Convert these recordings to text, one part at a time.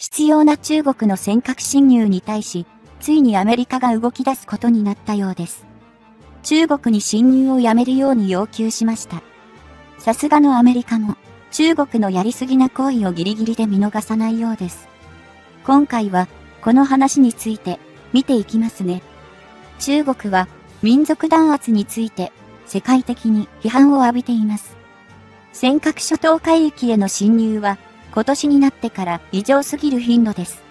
必要な中国の尖閣侵入に対し、ついにアメリカが動き出すことになったようです。中国に侵入をやめるように要求しました。さすがのアメリカも、中国のやりすぎな行為をギリギリで見逃さないようです。今回は、この話について、見ていきますね。中国は、民族弾圧について、世界的に批判を浴びています。尖閣諸島海域への侵入は、今年になってから異常すぎる頻度です。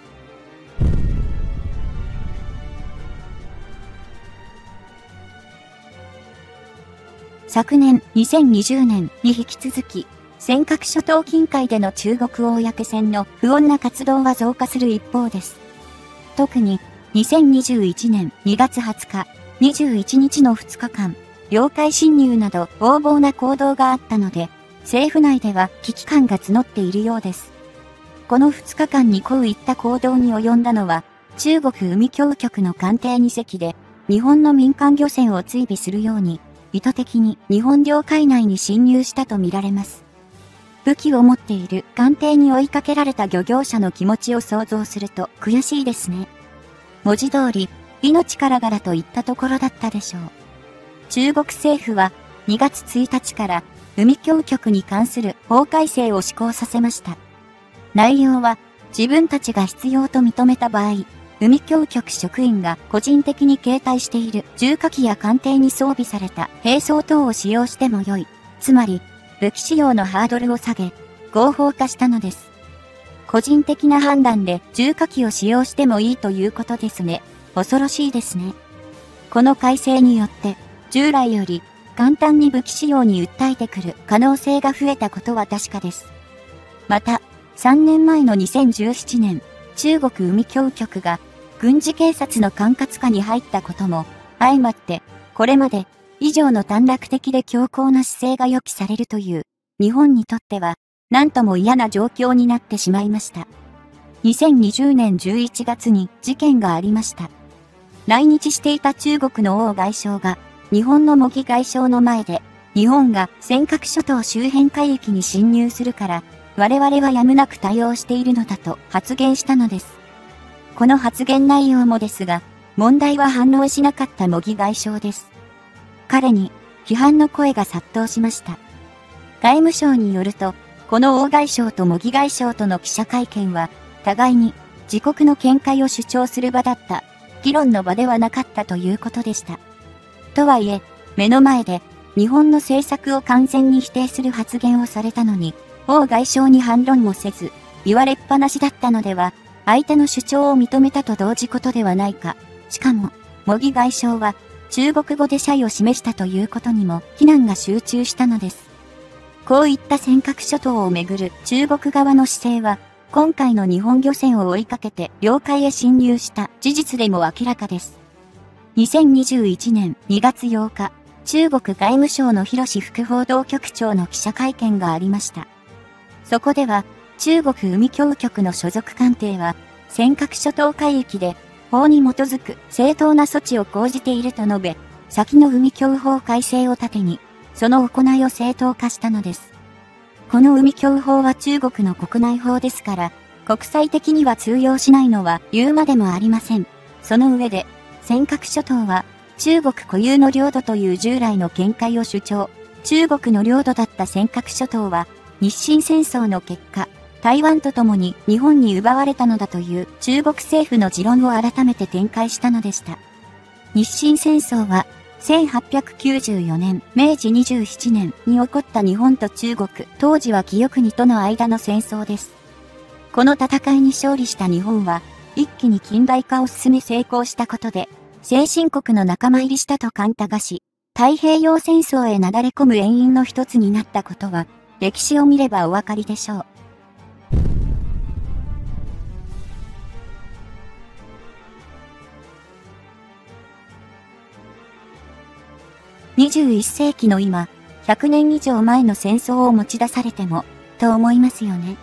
昨年2020年に引き続き、尖閣諸島近海での中国公船の不穏な活動は増加する一方です。特に2021年2月20日、21日の2日間、領海侵入など横暴な行動があったので、政府内では危機感が募っているようです。この2日間にこういった行動に及んだのは、中国海峡局の艦艇2隻で、日本の民間漁船を追尾するように、意図的に日本領海内に侵入したとみられます。武器を持っている艦艇に追いかけられた漁業者の気持ちを想像すると悔しいですね。文字通り、命からがらといったところだったでしょう。中国政府は2月1日から海峡局に関する法改正を施行させました。内容は自分たちが必要と認めた場合、海峡局職員が個人的に携帯している重火器や艦艇に装備された兵装等を使用してもよい。つまり、武器使用のハードルを下げ、合法化したのです。個人的な判断で重火器を使用してもいいということですね。恐ろしいですね。この改正によって、従来より簡単に武器使用に訴えてくる可能性が増えたことは確かです。また、3年前の2017年、中国海峡局が軍事警察の管轄下に入ったことも、相まって、これまで以上の短絡的で強硬な姿勢が予期されるという、日本にとっては、何とも嫌な状況になってしまいました。2020年11月に事件がありました。来日していた中国の王外相が、日本の模擬外相の前で、日本が尖閣諸島周辺海域に侵入するから、我々はやむなく対応しているのだと発言したのです。この発言内容もですが、問題は反応しなかった模擬外相です。彼に批判の声が殺到しました。外務省によると、この王外相と模擬外相との記者会見は、互いに自国の見解を主張する場だった、議論の場ではなかったということでした。とはいえ、目の前で日本の政策を完全に否定する発言をされたのに、王外相に反論もせず、言われっぱなしだったのでは、相手の主張を認めたと同時ことではないか。しかも、茂木外相は、中国語で謝意を示したということにも非難が集中したのです。こういった尖閣諸島をめぐる中国側の姿勢は、今回の日本漁船を追いかけて領海へ侵入した事実でも明らかです。2021年2月8日、中国外務省の広志副報道局長の記者会見がありました。そこでは、中国海峡局の所属艦艇は、尖閣諸島海域で法に基づく正当な措置を講じていると述べ、先の海峡法改正を盾に、その行いを正当化したのです。この海峡法は中国の国内法ですから、国際的には通用しないのは言うまでもありません。その上で、尖閣諸島は中国固有の領土という従来の見解を主張。中国の領土だった尖閣諸島は日清戦争の結果、台湾と共に日本に奪われたのだという中国政府の持論を改めて展開したのでした。日清戦争は1894年、明治27年に起こった日本と中国、当時は記憶にとの間の戦争です。この戦いに勝利した日本は、一気に近代化を進め成功したことで、先進国の仲間入りしたと勘たがし、太平洋戦争へなだれ込む遠因の一つになったことは、歴史を見ればお分かりでしょう。21世紀の今、100年以上前の戦争を持ち出されても、と思いますよね。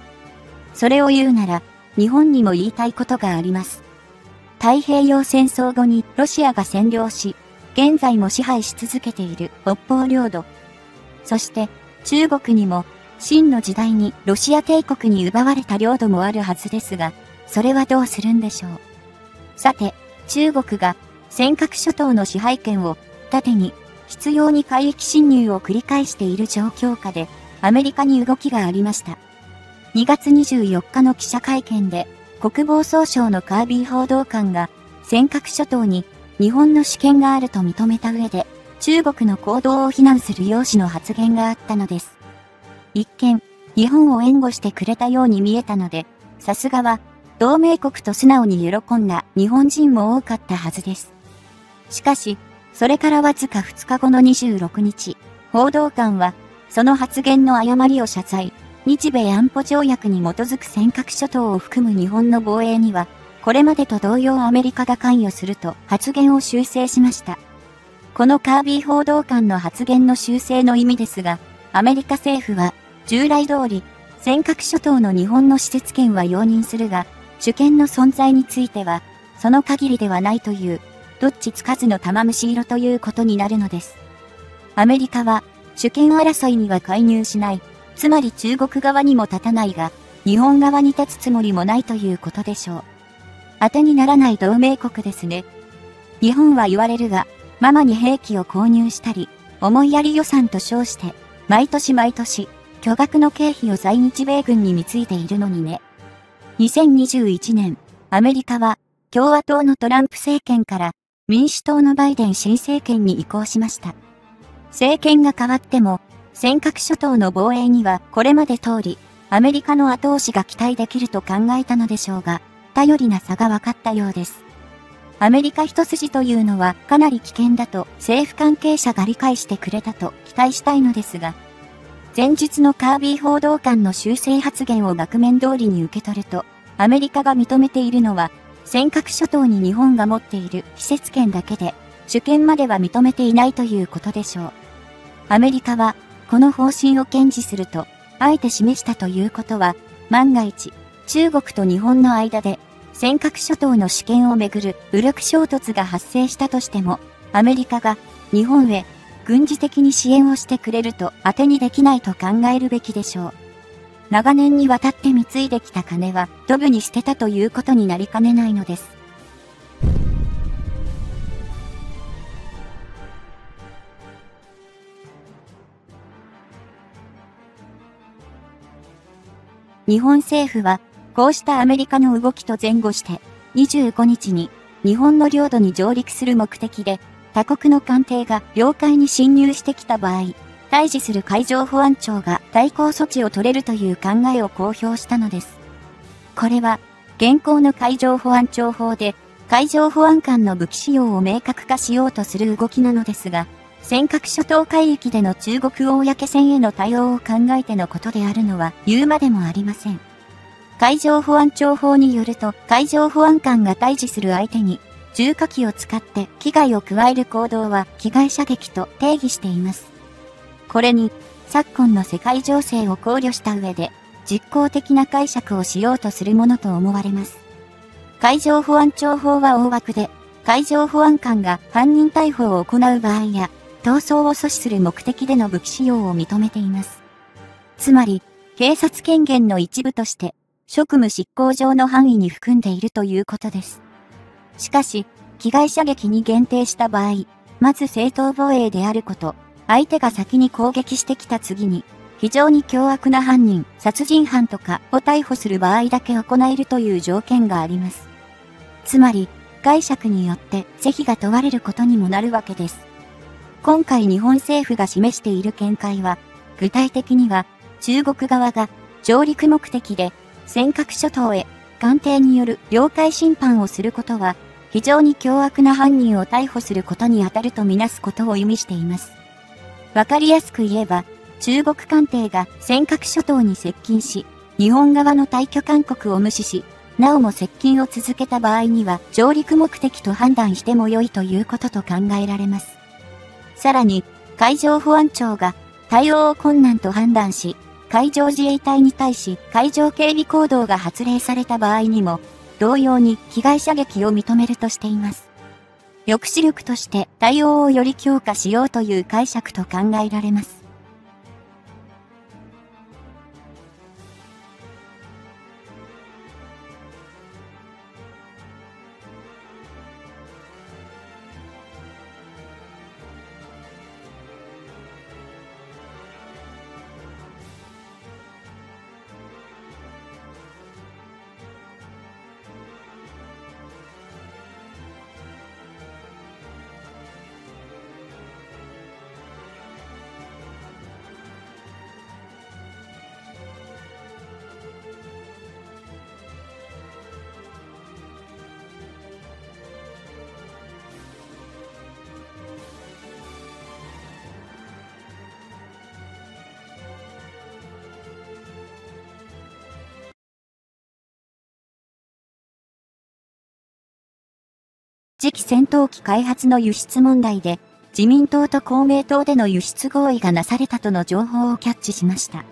それを言うなら、日本にも言いたいことがあります。太平洋戦争後にロシアが占領し、現在も支配し続けている北方領土。そして中国にも真の時代にロシア帝国に奪われた領土もあるはずですが、それはどうするんでしょう。さて、中国が尖閣諸島の支配権を盾に必要に海域侵入を繰り返している状況下でアメリカに動きがありました。2月24日の記者会見で国防総省のカービー報道官が尖閣諸島に日本の主権があると認めた上で中国の行動を非難する用紙の発言があったのです。一見、日本を援護してくれたように見えたので、さすがは同盟国と素直に喜んだ日本人も多かったはずです。しかし、それからわずか2日後の26日、報道官は、その発言の誤りを謝罪、日米安保条約に基づく尖閣諸島を含む日本の防衛には、これまでと同様アメリカが関与すると発言を修正しました。このカービー報道官の発言の修正の意味ですが、アメリカ政府は、従来通り、尖閣諸島の日本の施設権は容認するが、主権の存在については、その限りではないというどっちつかずの玉虫色ということになるのです。アメリカは、主権争いには介入しない、つまり中国側にも立たないが、日本側に立つつもりもないということでしょう。当てにならない同盟国ですね。日本は言われるが、ママに兵器を購入したり、思いやり予算と称して、毎年毎年、巨額の経費を在日米軍に貢いでいるのにね。2021年、アメリカは、共和党のトランプ政権から民主党のバイデン新政権に移行しました。政権が変わっても、尖閣諸島の防衛にはこれまで通り、アメリカの後押しが期待できると考えたのでしょうが、頼りな差が分かったようです。アメリカ一筋というのはかなり危険だと政府関係者が理解してくれたと期待したいのですが、前日のカービー報道官の修正発言を額面通りに受け取ると、アメリカが認めているのは尖閣諸島に日本が持っている施設権だけで、主権までは認めていないということでしょう。アメリカは、この方針を堅持すると、あえて示したということは、万が一、中国と日本の間で、尖閣諸島の主権をめぐる武力衝突が発生したとしても、アメリカが日本へ軍事的に支援をしてくれると当てにできないと考えるべきでしょう。長年にわたって貢いできた金はドブに捨てたということになりかねないのです。日本政府は、こうしたアメリカの動きと前後して、25日に日本の領土に上陸する目的で、他国の艦艇が領海に侵入してきた場合、対峙する海上保安庁が対抗措置を取れるという考えを公表したのです。これは、現行の海上保安庁法で、海上保安官の武器使用を明確化しようとする動きなのですが、尖閣諸島海域での中国公船への対応を考えてのことであるのは言うまでもありません。海上保安庁法によると、海上保安官が対峙する相手に、重火器を使って危害を加える行動は被害射撃と定義しています。これに、昨今の世界情勢を考慮した上で、実効的な解釈をしようとするものと思われます。海上保安庁法は大枠で、海上保安官が犯人逮捕を行う場合や、逃走を阻止する目的での武器使用を認めています。つまり、警察権限の一部として、職務執行上の範囲に含んでいるということです。しかし、被害射撃に限定した場合、まず正当防衛であること、相手が先に攻撃してきた次に、非常に凶悪な犯人、殺人犯とかを逮捕する場合だけ行えるという条件があります。つまり、解釈によって是非が問われることにもなるわけです。今回日本政府が示している見解は、具体的には、中国側が上陸目的で尖閣諸島へ艦艇による領海侵犯をすることは、非常に凶悪な犯人を逮捕することにあたるとみなすことを意味しています。わかりやすく言えば、中国艦艇が尖閣諸島に接近し、日本側の退去勧告を無視し、なおも接近を続けた場合には上陸目的と判断しても良いということと考えられます。さらに、海上保安庁が対応を困難と判断し、海上自衛隊に対し海上警備行動が発令された場合にも、同様に被害射撃を認めるとしています。抑止力として対応をより強化しようという解釈と考えられます。次期戦闘機開発の輸出問題で、自民党と公明党での輸出合意がなされたとの情報をキャッチしました。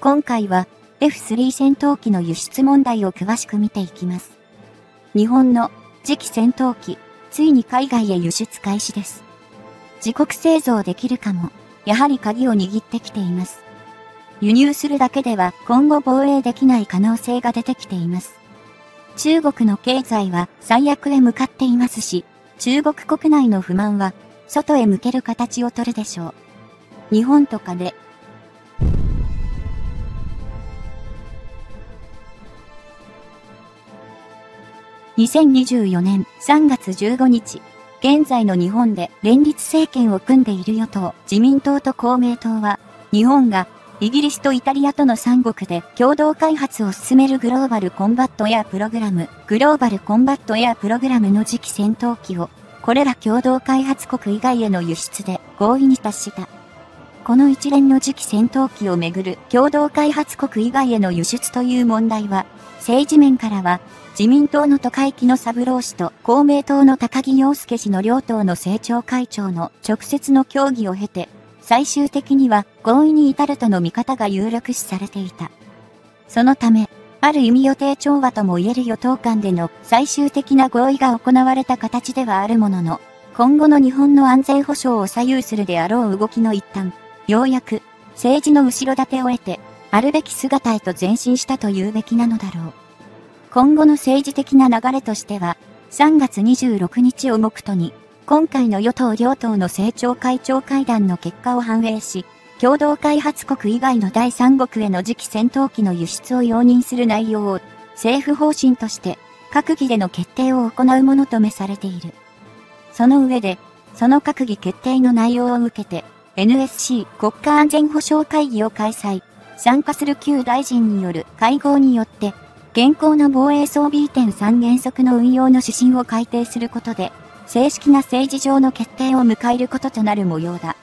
今回は F3 戦闘機の輸出問題を詳しく見ていきます。日本の次期戦闘機、ついに海外へ輸出開始です。自国製造できるかも、やはり鍵を握ってきています。輸入するだけでは今後防衛できない可能性が出てきています。中国の経済は最悪へ向かっていますし、中国国内の不満は外へ向ける形をとるでしょう。日本とかで2024年3月15日、現在の日本で連立政権を組んでいる与党、自民党と公明党は、日本がイギリスとイタリアとの三国で共同開発を進めるグローバルコンバットエアプログラム、グローバルコンバットエアプログラムの次期戦闘機を、これら共同開発国以外への輸出で合意に達した。この一連の次期戦闘機をめぐる共同開発国以外への輸出という問題は、政治面からは自民党の都会木野三郎氏と公明党の高木陽介氏の両党の政調会長の直接の協議を経て、最終的には合意に至るとの見方が有力視されていた。そのため、ある意味予定調和とも言える与党間での最終的な合意が行われた形ではあるものの、今後の日本の安全保障を左右するであろう動きの一端、ようやく政治の後ろ盾を得て、あるべき姿へと前進したと言うべきなのだろう。今後の政治的な流れとしては、3月26日を目途に、今回の与党両党の政調会長会談の結果を反映し、共同開発国以外の第三国への次期戦闘機の輸出を容認する内容を、政府方針として閣議での決定を行うものとめされている。その上で、その閣議決定の内容を受けて、NSC 国家安全保障会議を開催。参加する旧大臣による会合によって、現行の防衛装備移転3原則の運用の指針を改定することで、正式な政治上の決定を迎えることとなる模様だ。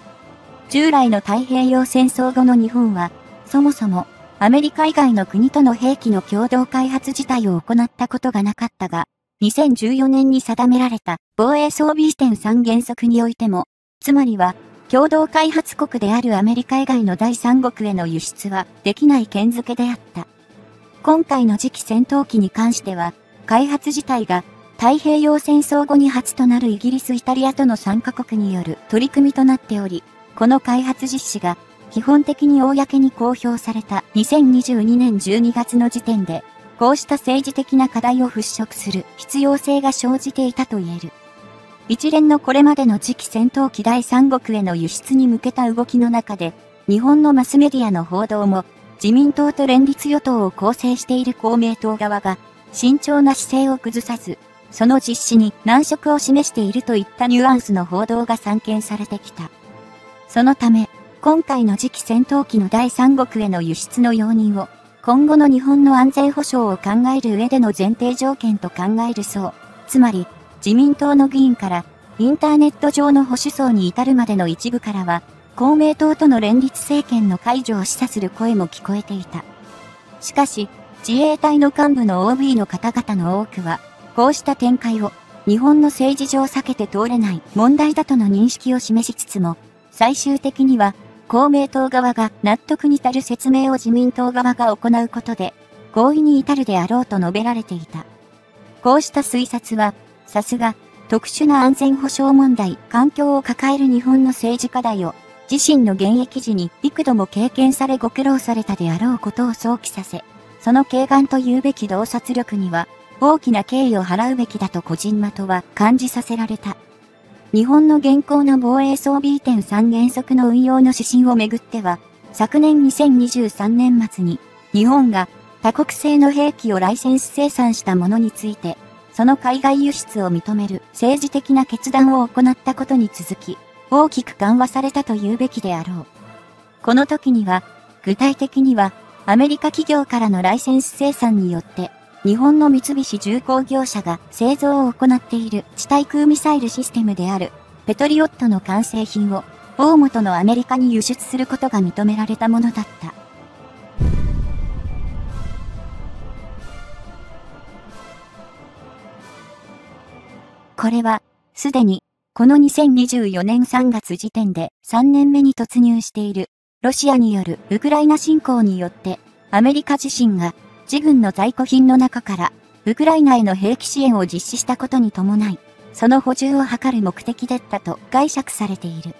従来の太平洋戦争後の日本は、そもそもアメリカ以外の国との兵器の共同開発自体を行ったことがなかったが、2014年に定められた防衛装備移転3原則においても、つまりは共同開発国であるアメリカ以外の第三国への輸出はできない件付けであった。今回の次期戦闘機に関しては、開発自体が太平洋戦争後に初となるイギリス・イタリアとの3カ国による取り組みとなっており、この開発実施が基本的に公に公表された2022年12月の時点で、こうした政治的な課題を払拭する必要性が生じていたと言える。一連のこれまでの次期戦闘機第三国への輸出に向けた動きの中で、日本のマスメディアの報道も自民党と連立与党を構成している公明党側が、慎重な姿勢を崩さず、その実施に難色を示しているといったニュアンスの報道が散見されてきた。そのため、今回の次期戦闘機の第三国への輸出の容認を、今後の日本の安全保障を考える上での前提条件と考えるそう。つまり、自民党の議員から、インターネット上の保守層に至るまでの一部からは、公明党との連立政権の解除を示唆する声も聞こえていた。しかし、自衛隊の幹部の OB の方々の多くは、こうした展開を日本の政治上避けて通れない問題だとの認識を示しつつも、最終的には公明党側が納得に足る説明を自民党側が行うことで、合意に至るであろうと述べられていた。こうした推察は、さすが、特殊な安全保障問題、環境を抱える日本の政治課題を自身の現役時に幾度も経験されご苦労されたであろうことを想起させ、その軽眼と言うべき洞察力には、大きな敬意を払うべきだと個人的は感じさせられた。日本の現行の防衛装備移転3原則の運用の指針をめぐっては、昨年2023年末に、日本が多国製の兵器をライセンス生産したものについて、その海外輸出を認める政治的な決断を行ったことに続き、大きく緩和されたと言うべきであろう。この時には、具体的には、アメリカ企業からのライセンス生産によって、日本の三菱重工業者が製造を行っている地対空ミサイルシステムである、ペトリオットの完成品を、大元のアメリカに輸出することが認められたものだった。これは、すでに、この2024年3月時点で3年目に突入している、ロシアによるウクライナ侵攻によって、アメリカ自身が自軍の在庫品の中から、ウクライナへの兵器支援を実施したことに伴い、その補充を図る目的だったと解釈されている。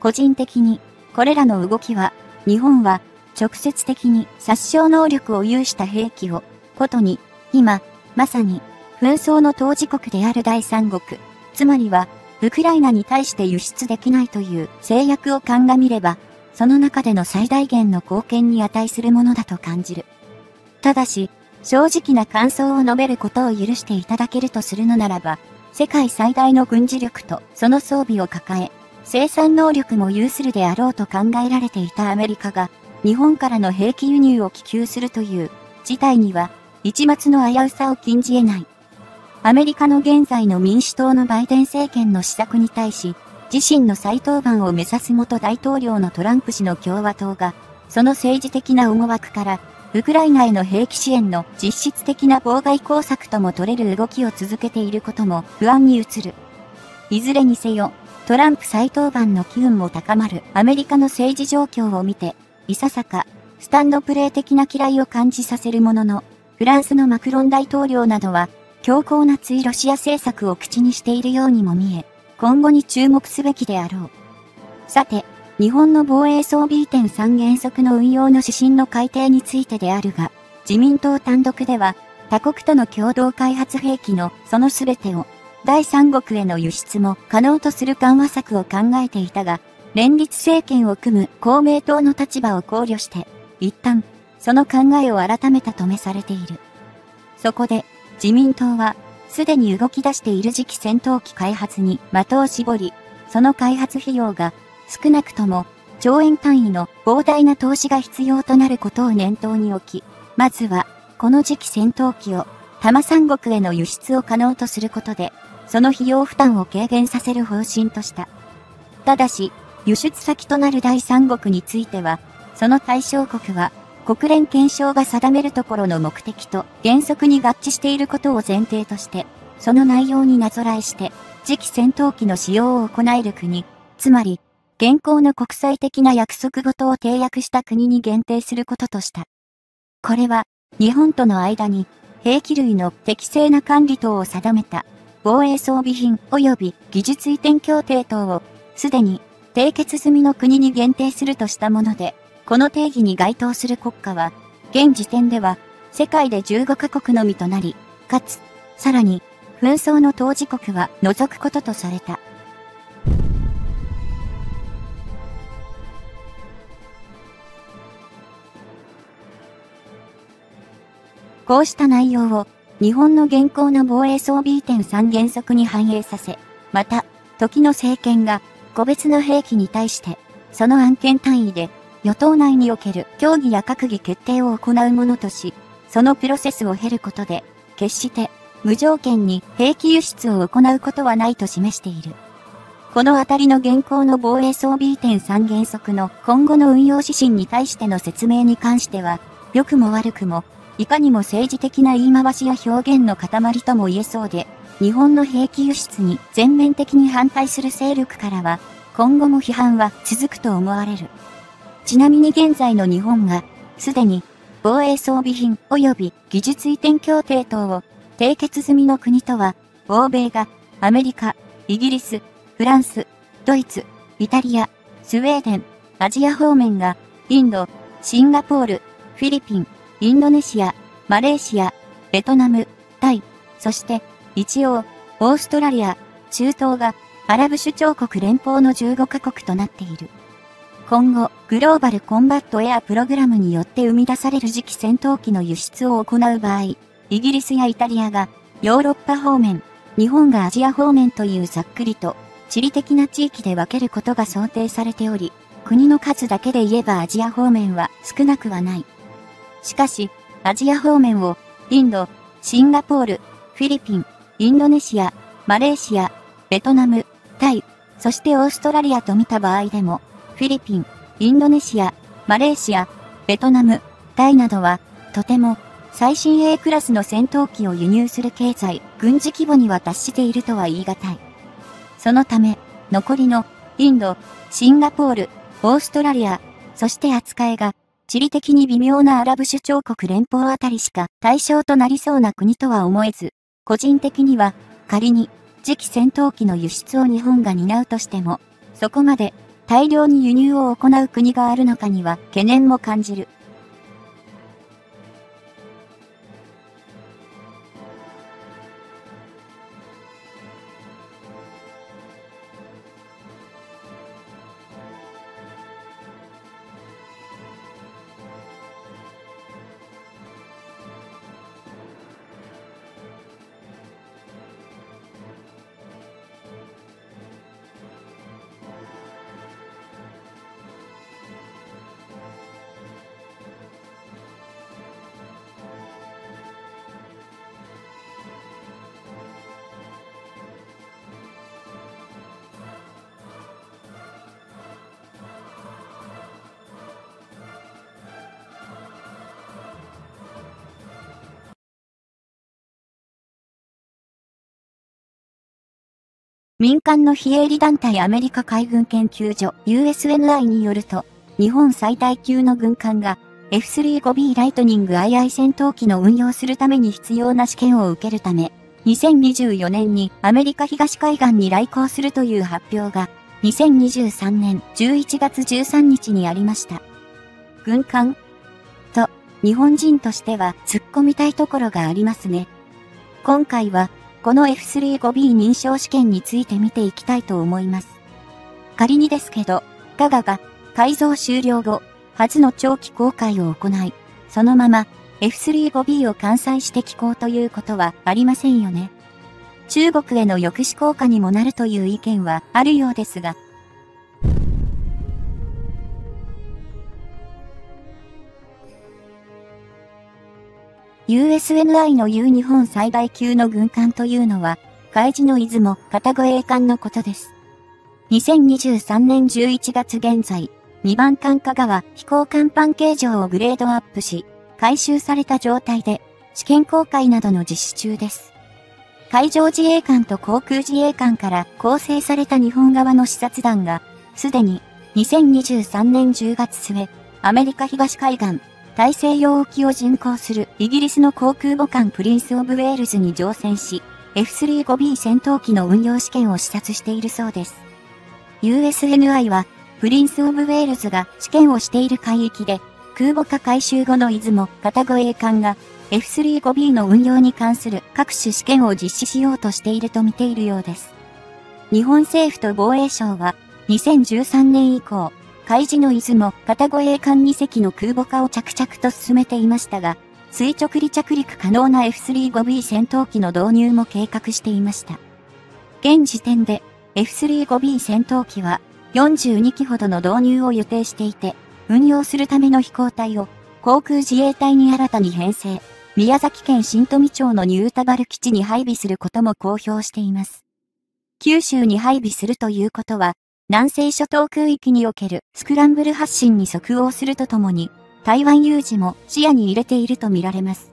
個人的に、これらの動きは、日本は直接的に殺傷能力を有した兵器を、ことに、今、まさに、紛争の当事国である第三国、つまりは、ウクライナに対して輸出できないという制約を鑑みれば、その中での最大限の貢献に値するものだと感じる。ただし、正直な感想を述べることを許していただけるとするのならば、世界最大の軍事力とその装備を抱え、生産能力も有するであろうと考えられていたアメリカが、日本からの兵器輸入を気求するという事態には、一末の危うさを禁じ得ない。アメリカの現在の民主党のバイデン政権の施策に対し、自身の再登板を目指す元大統領のトランプ氏の共和党が、その政治的な思惑から、ウクライナへの兵器支援の実質的な妨害工作とも取れる動きを続けていることも不安に移る。いずれにせよ、トランプ再登板の機運も高まるアメリカの政治状況を見て、いささか、スタンドプレー的な嫌いを感じさせるものの、フランスのマクロン大統領などは、強硬な追ロシア政策を口にしているようにも見え、今後に注目すべきであろう。さて、日本の防衛装備移転3原則の運用の指針の改定についてであるが、自民党単独では、他国との共同開発兵器のその全てを、第三国への輸出も可能とする緩和策を考えていたが、連立政権を組む公明党の立場を考慮して、一旦、その考えを改めたとめされている。そこで、自民党は、すでに動き出している次期戦闘機開発に的を絞り、その開発費用が少なくとも兆円単位の膨大な投資が必要となることを念頭に置き、まずは、この次期戦闘機を、玉三国への輸出を可能とすることで、その費用負担を軽減させる方針とした。ただし、輸出先となる第三国については、その対象国は国連憲章が定めるところの目的と原則に合致していることを前提として、その内容になぞらえして、次期戦闘機の使用を行える国、つまり、現行の国際的な約束事を締約した国に限定することとした。これは、日本との間に、兵器類の適正な管理等を定めた、防衛装備品及び技術移転協定等を、すでに、締結済みの国に限定するとしたもので、この定義に該当する国家は、現時点では、世界で15カ国のみとなり、かつ、さらに、紛争の当事国は除くこととされた。こうした内容を、日本の現行の防衛装備移転3原則に反映させ、また、時の政権が、個別の兵器に対して、その案件単位で与党内における協議や閣議決定を行うものとし、そのプロセスを経ることで、決して無条件に兵器輸出を行うことはないと示している。このあたりの現行の防衛装備移転3原則の今後の運用指針に対しての説明に関しては、良くも悪くも、いかにも政治的な言い回しや表現の塊とも言えそうで、日本の兵器輸出に全面的に反対する勢力からは、今後も批判は続くと思われる。ちなみに現在の日本が、すでに、防衛装備品及び技術移転協定等を締結済みの国とは、欧米がアメリカ、イギリス、フランス、ドイツ、イタリア、スウェーデン、アジア方面が、インド、シンガポール、フィリピン、インドネシア、マレーシア、ベトナム、タイ、そして、一応、オーストラリア、中東が、アラブ首長国連邦の15カ国となっている。今後、グローバルコンバットエアプログラムによって生み出される次期戦闘機の輸出を行う場合、イギリスやイタリアがヨーロッパ方面、日本がアジア方面というざっくりと地理的な地域で分けることが想定されており、国の数だけで言えばアジア方面は少なくはない。しかし、アジア方面をインド、シンガポール、フィリピン、インドネシア、マレーシア、ベトナム、タイ、そしてオーストラリアと見た場合でも、フィリピン、インドネシア、マレーシア、ベトナム、タイなどは、とても最新 A クラスの戦闘機を輸入する経済、軍事規模には達しているとは言い難い。そのため、残りのインド、シンガポール、オーストラリア、そして扱いが地理的に微妙なアラブ首長国連邦あたりしか対象となりそうな国とは思えず、個人的には仮に次期戦闘機の輸出を日本が担うとしても、そこまで大量に輸入を行う国があるのかには懸念も感じる。民間の非営利団体アメリカ海軍研究所 USNI によると、日本最大級の軍艦が F35B ライトニング II 戦闘機の運用するために必要な試験を受けるため、2024年にアメリカ東海岸に来航するという発表が、2023年11月13日にありました。軍艦と、日本人としては突っ込みたいところがありますね。今回は、この F35B 認証試験について見ていきたいと思います。仮にですけど、ガガが改造終了後、初の長期公開を行い、そのまま F35B を完済して寄港ということはありませんよね。中国への抑止効果にもなるという意見はあるようですが、USNI の言う日本最大級の軍艦というのは、海事の出雲、片越栄艦のことです。2023年11月現在、2番艦香川飛行艦板形状をグレードアップし、回収された状態で、試験公開などの実施中です。海上自衛艦と航空自衛艦から構成された日本側の視察団が、すでに2023年10月末、アメリカ東海岸、大西洋沖を巡航するイギリスの航空母艦プリンス・オブ・ウェールズに乗船し、F35B 戦闘機の運用試験を視察しているそうです。USNI は、プリンス・オブ・ウェールズが試験をしている海域で、空母化改修後のいずも型護衛艦が F35B の運用に関する各種試験を実施しようとしていると見ているようです。日本政府と防衛省は、2013年以降、海事の出雲、片越栄艦2隻の空母化を着々と進めていましたが、垂直離着陸可能な F35B 戦闘機の導入も計画していました。現時点で F35B 戦闘機は42機ほどの導入を予定していて、運用するための飛行隊を航空自衛隊に新たに編成、宮崎県新富町のニュータバル基地に配備することも公表しています。九州に配備するということは、南西諸島空域におけるスクランブル発進に即応するとともに、台湾有事も視野に入れているとみられます。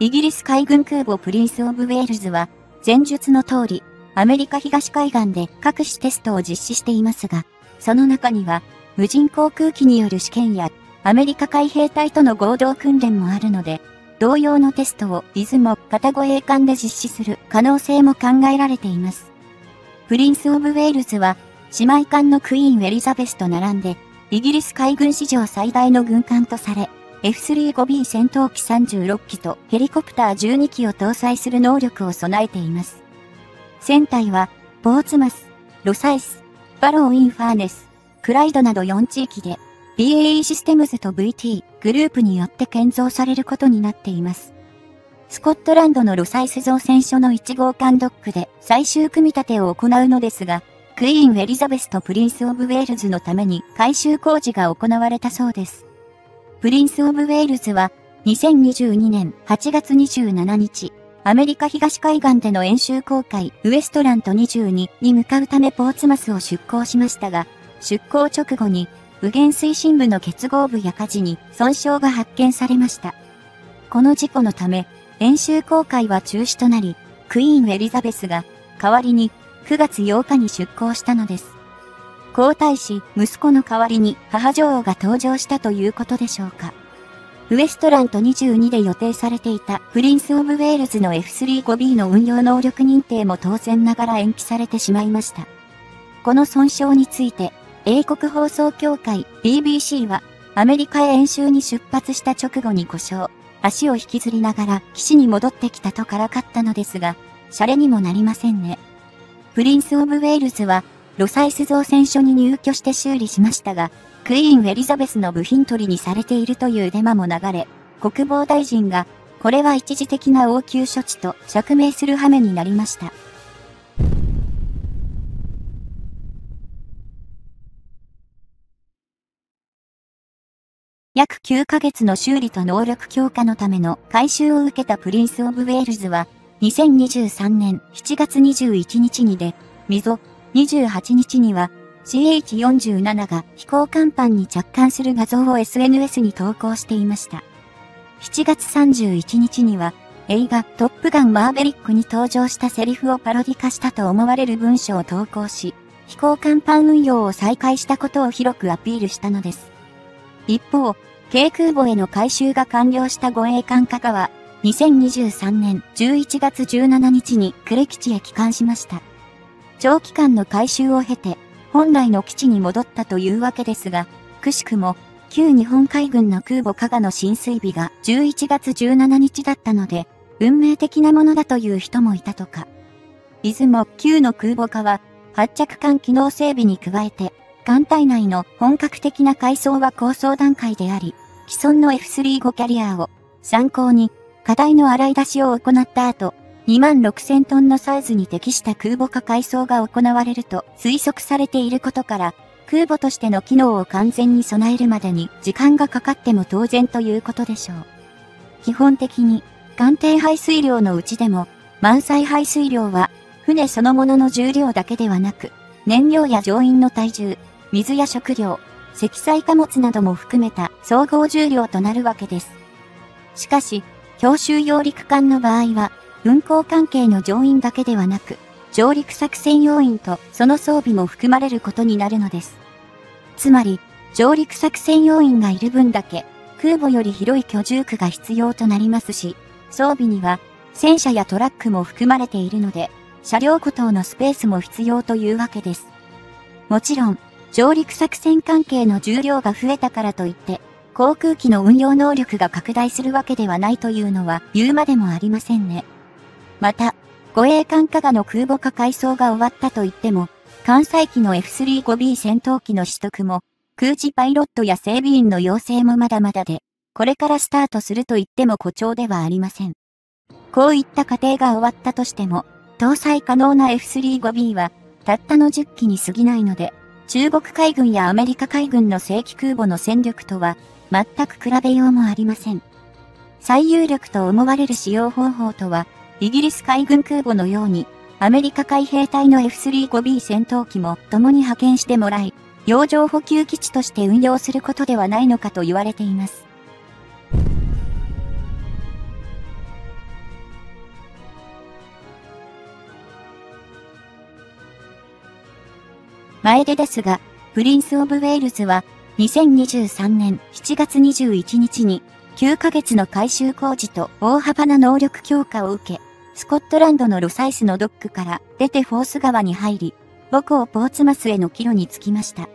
イギリス海軍空母プリンス・オブ・ウェールズは、前述の通り、アメリカ東海岸で各種テストを実施していますが、その中には、無人航空機による試験や、アメリカ海兵隊との合同訓練もあるので、同様のテストをいずも型護衛艦で実施する可能性も考えられています。プリンス・オブ・ウェールズは、姉妹艦のクイーン・エリザベスと並んで、イギリス海軍史上最大の軍艦とされ、F35B 戦闘機36機とヘリコプター12機を搭載する能力を備えています。船体は、ポーツマス、ロサイス、バロー・イン・ファーネス、クライドなど4地域で、BAE システムズと VT グループによって建造されることになっています。スコットランドのロサイス造船所の1号艦ドックで最終組み立てを行うのですが、クイーン・エリザベスとプリンス・オブ・ウェールズのために改修工事が行われたそうです。プリンス・オブ・ウェールズは、2022年8月27日、アメリカ東海岸での演習航海ウエストラント22に向かうためポーツマスを出港しましたが、出港直後に、右舷推進部の結合部や舵に損傷が発見されました。この事故のため、演習航海は中止となり、クイーンエリザベスが代わりに9月8日に出港したのです。皇太子、息子の代わりに母女王が登場したということでしょうか。ウエストラント22で予定されていたプリンス・オブ・ウェールズの F35B の運用能力認定も当然ながら延期されてしまいました。この損傷について、英国放送協会 BBC は、アメリカへ演習に出発した直後に故障、足を引きずりながら基地に戻ってきたとからかったのですが、シャレにもなりませんね。プリンス・オブ・ウェールズは、ロサイス造船所に入渠して修理しましたが、クイーン・エリザベスの部品取りにされているというデマも流れ、国防大臣が、これは一時的な応急処置と釈明する羽目になりました。約9ヶ月の修理と能力強化のための改修を受けたプリンス・オブ・ウェールズは、2023年7月21日に出渠、28日には CH47 が飛行甲板に着艦する画像を SNS に投稿していました。7月31日には映画トップガンマーベリックに登場したセリフをパロディ化したと思われる文章を投稿し、飛行甲板運用を再開したことを広くアピールしたのです。一方、軽空母への改修が完了した護衛艦加賀は、2023年11月17日に呉基地へ帰還しました。長期間の改修を経て、本来の基地に戻ったというわけですが、くしくも、旧日本海軍の空母加賀の浸水日が11月17日だったので、運命的なものだという人もいたとか。出雲旧の空母化は、発着艦機能整備に加えて、艦隊内の本格的な改装は構想段階であり、既存の F35 キャリアを参考に、課題の洗い出しを行った後、2万6000トンのサイズに適した空母化改装が行われると推測されていることから、空母としての機能を完全に備えるまでに時間がかかっても当然ということでしょう。基本的に、艦艇排水量のうちでも、満載排水量は、船そのものの重量だけではなく、燃料や乗員の体重、水や食料、積載貨物なども含めた総合重量となるわけです。しかし、強襲揚陸艦の場合は、運航関係の乗員だけではなく、上陸作戦要員とその装備も含まれることになるのです。つまり、上陸作戦要員がいる分だけ、空母より広い居住区が必要となりますし、装備には戦車やトラックも含まれているので、車両孤島のスペースも必要というわけです。もちろん、上陸作戦関係の重量が増えたからといって、航空機の運用能力が拡大するわけではないというのは言うまでもありませんね。また、護衛艦加賀の空母化改装が終わったと言っても、関西機の F35B 戦闘機の取得も、空自パイロットや整備員の要請もまだまだで、これからスタートすると言っても誇張ではありません。こういった過程が終わったとしても、搭載可能な F35B は、たったの10機に過ぎないので、中国海軍やアメリカ海軍の正規空母の戦力とは、全く比べようもありません。最有力と思われる使用方法とは、イギリス海軍空母のように、アメリカ海兵隊の F35B 戦闘機も共に派遣してもらい、洋上補給基地として運用することではないのかと言われています。前でですが、プリンス・オブ・ウェールズは、2023年7月21日に、9ヶ月の改修工事と大幅な能力強化を受け、スコットランドのロサイスのドックから出てフォース川に入り、母港ポーツマスへの帰路に就きました。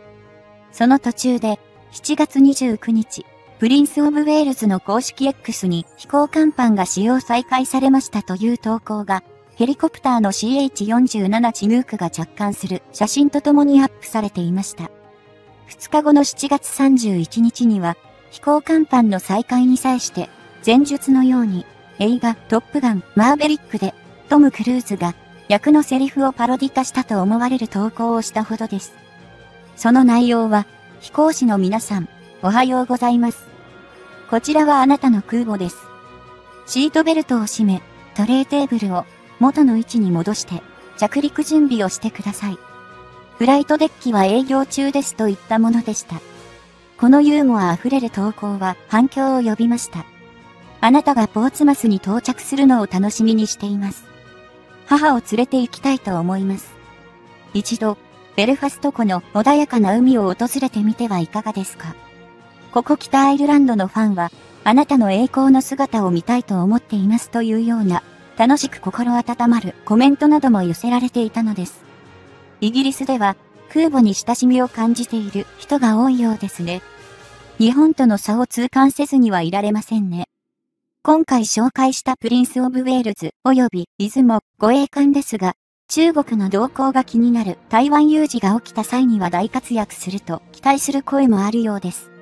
その途中で、7月29日、プリンス・オブ・ウェールズの公式 X に飛行甲板が使用再開されましたという投稿が、ヘリコプターの CH47 チヌークが着艦する写真とともにアップされていました。2日後の7月31日には、飛行甲板の再開に際して、前述のように、映画トップガンマーベリックでトム・クルーズが役のセリフをパロディ化したと思われる投稿をしたほどです。その内容は、飛行士の皆さん、おはようございます。こちらはあなたの空母です。シートベルトを締め、トレーテーブルを元の位置に戻して着陸準備をしてください。フライトデッキは営業中ですといったものでした。このユーモア溢れる投稿は反響を呼びました。あなたがポーツマスに到着するのを楽しみにしています。母を連れて行きたいと思います。一度、ベルファスト湖の穏やかな海を訪れてみてはいかがですかここ北アイルランドのファンは、あなたの栄光の姿を見たいと思っていますというような、楽しく心温まるコメントなども寄せられていたのです。イギリスでは、空母に親しみを感じている人が多いようですね。日本との差を痛感せずにはいられませんね。今回紹介したプリンス・オブ・ウェールズ及びいずも護衛艦ですが、中国の動向が気になる台湾有事が起きた際には大活躍すると期待する声もあるようです。